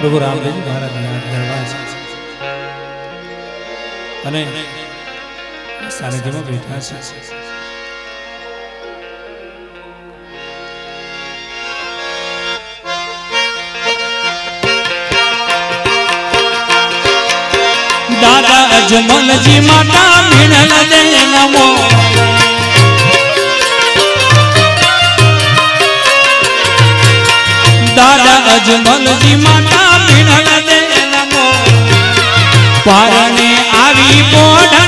પ્રભુ રામદેવજી મહારાજના દરબાર અને સાનિધ્યમાં બેઠા છે દાદા અજમલજી માતા ભીણલ દે નમો દાદા અજમલજી માતા પારણે આવી મોઢા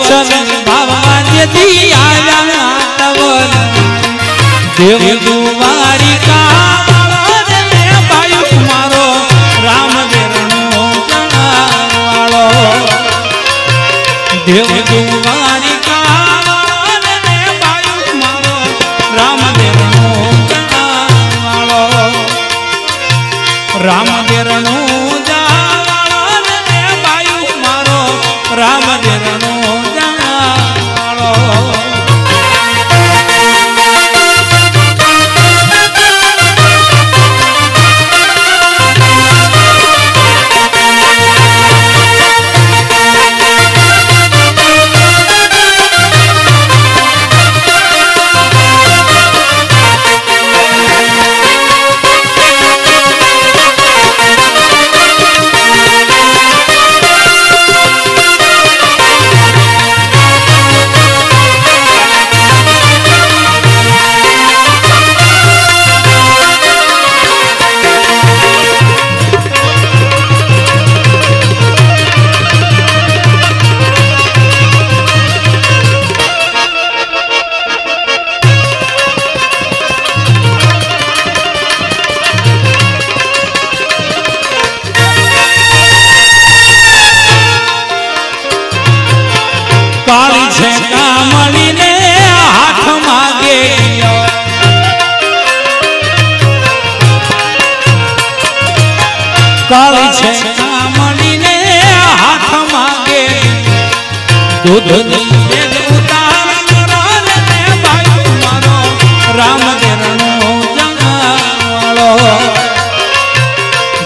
વચન ભાવમાં જેથી આવ્યા તવન. દેવનું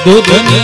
दुगनी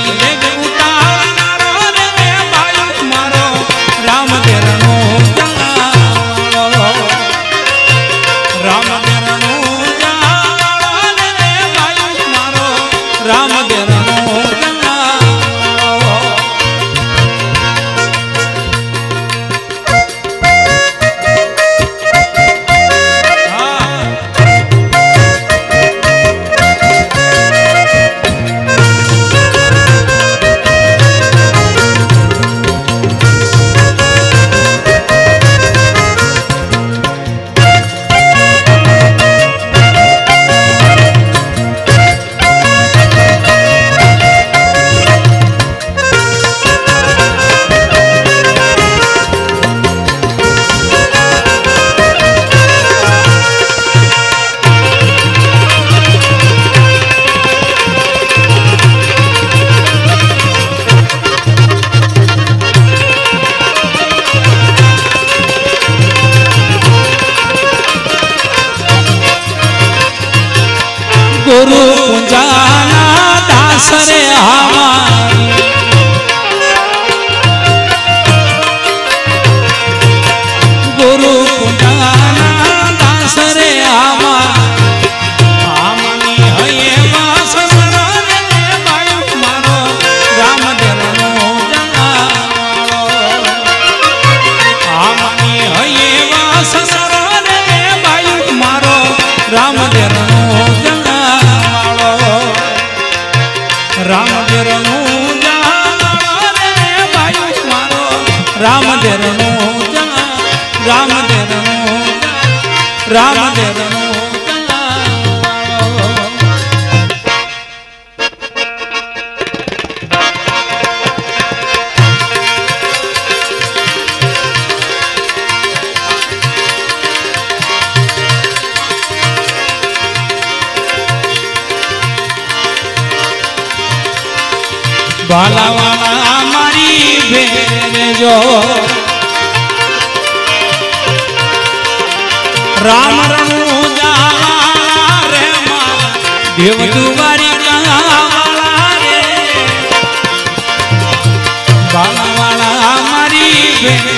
राम ने રામ રણુજા રે મારા દેવ મારી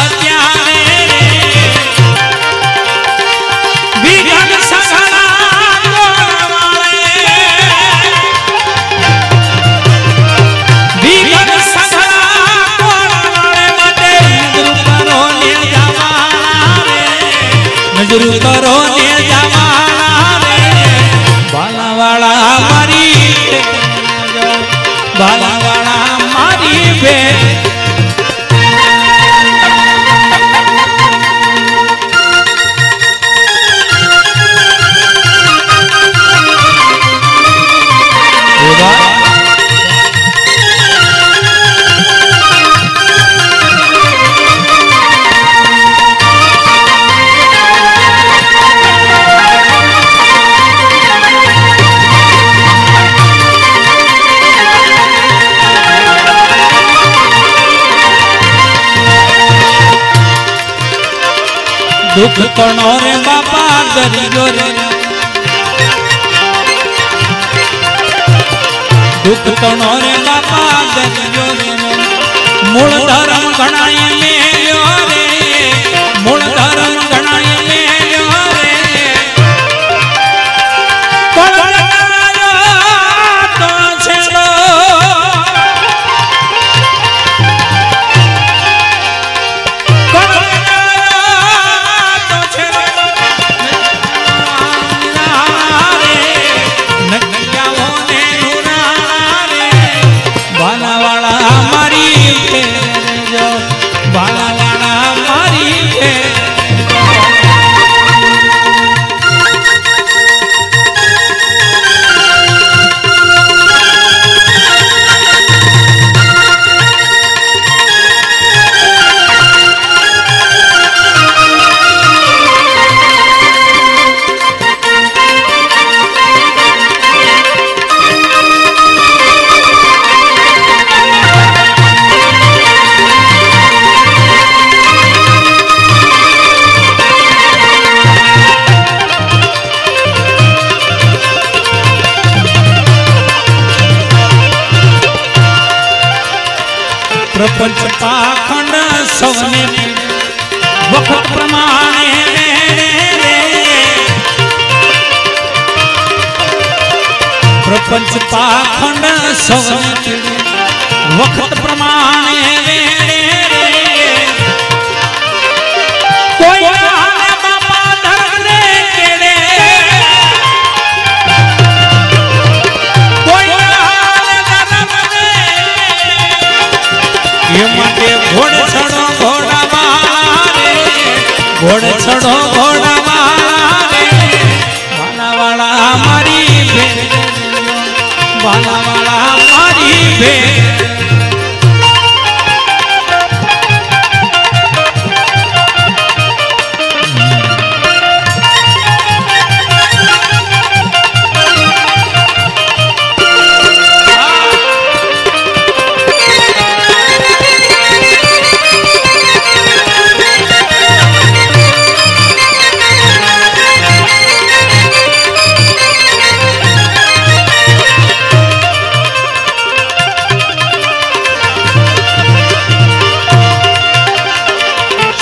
દુઃખ કણો રે બાપા દરિયો રે. દુઃખ કણો રે પ્રપંચ પાખંડ સૌને વખત પ્રમાણે પ્રપંચ પાખંડ સૌને વખત પ્રમાણે માટે ઘોડ છડો ઘોડા ઘોડ છડો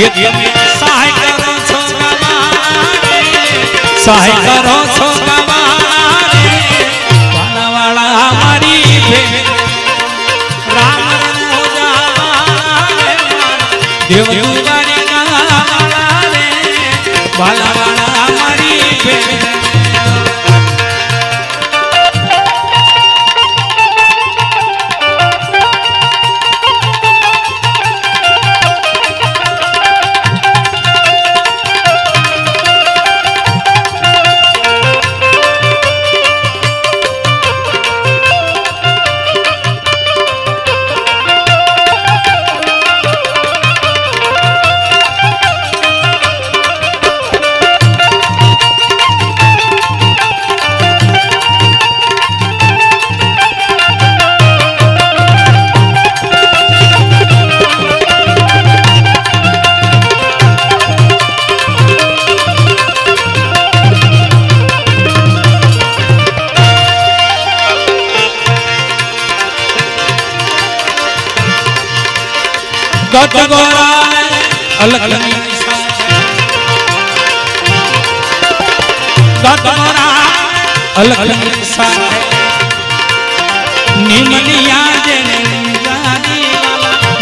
સહાય કરો છો ગવારે સહાય કરો છો ગવારે વાલા વાલા મારી ભેટ રામ રમોજા રે દેવ गत गोरा अलग अलग गत गोरा अलग अलग निमलिया जने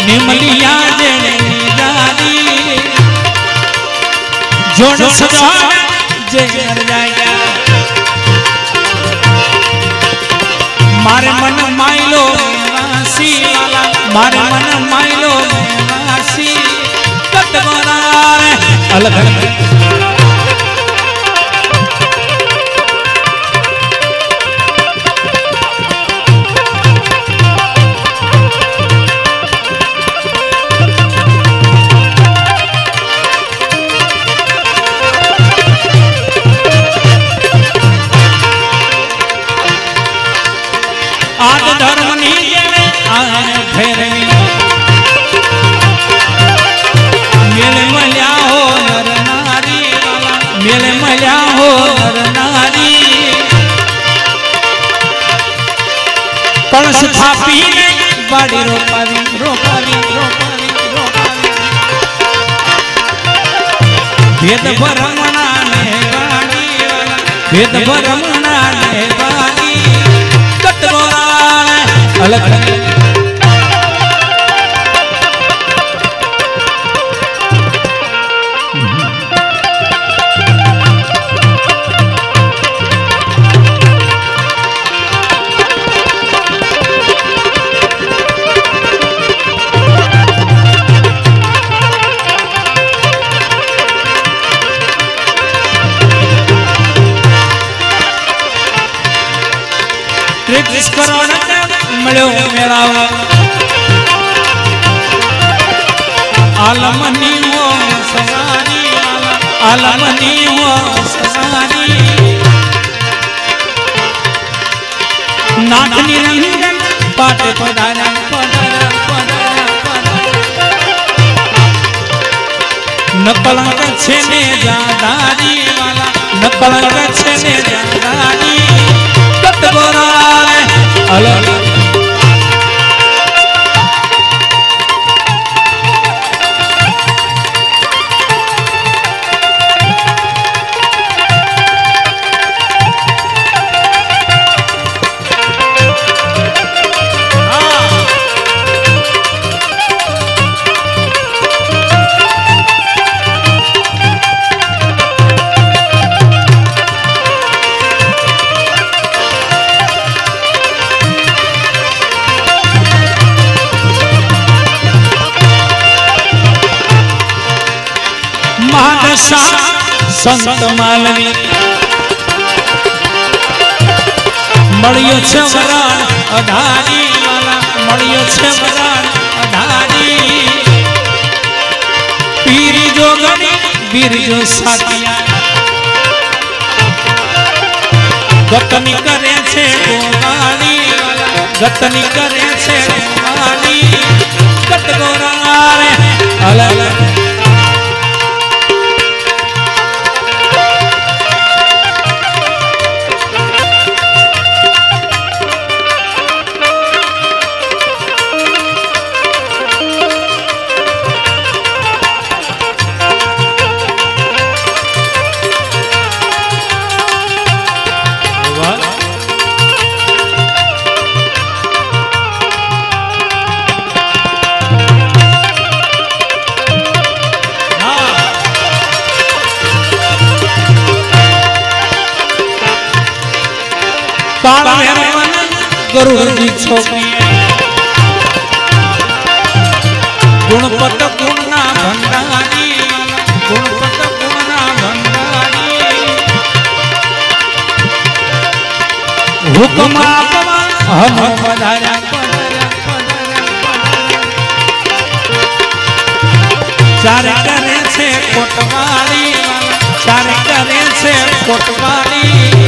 निमलिया जने जोड़ सजा जे जाया मारे मन माइलो मारे मन माइ ગોરા થાપીને બાડી રોપાવી રોપાવી રોપાવી રોપાવી ભેદ ભરમણા ને વાણી વાલા ભેદ ભરમણા ને વાણી કતરોરા અલગ पलंग छने जानी कत गोरा अल સંત માલવી મળ્યો છે વરણ અધારી વાલા મળ્યો છે વરાળ અધારી પીરી જો ગણી વીર જો સાતિયા ગતની કરે છે ગોવાળી ગતની કરે છે ગોવાળી ગત ગોરારે ગરુડની છોકરી ગુણપત ગુણના ભંડારી ગુણપત ગુણના ભંડારી. કરે છે કોટવાળી, ચારે કરે છે કોટવાળી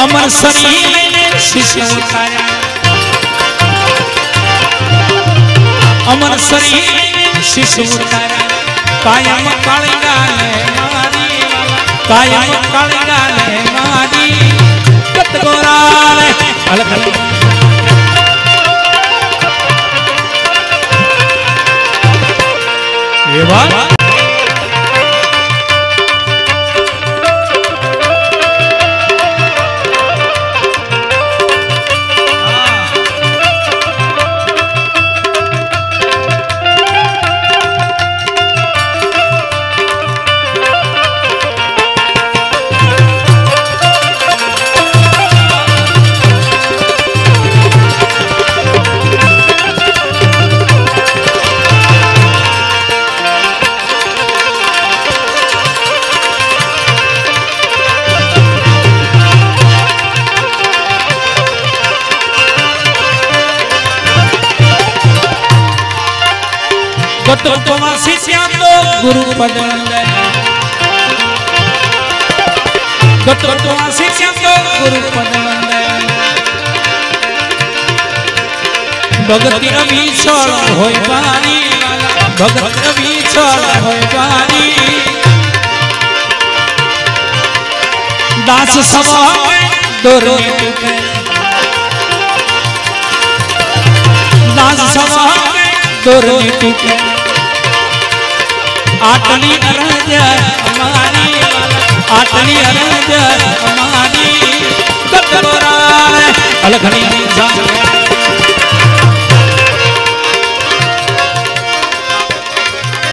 अमर सरी शिशु उठाया अमर सरी शिशु उठाया कायम कलगा ने मारी। कायम कलगा ने मारी। कत गोरा ने अलग ये बात पदंदन गतवा शिक्षा तो गुरु पदंदन भगत रवि छोड़ होय पानी भगत रवि छोड़ होय पानी दास सभा दोरो दास सभा दोरो टूटे। आटली अरज हमारी आटली अरज हमारी कतलोरा अलखनी जा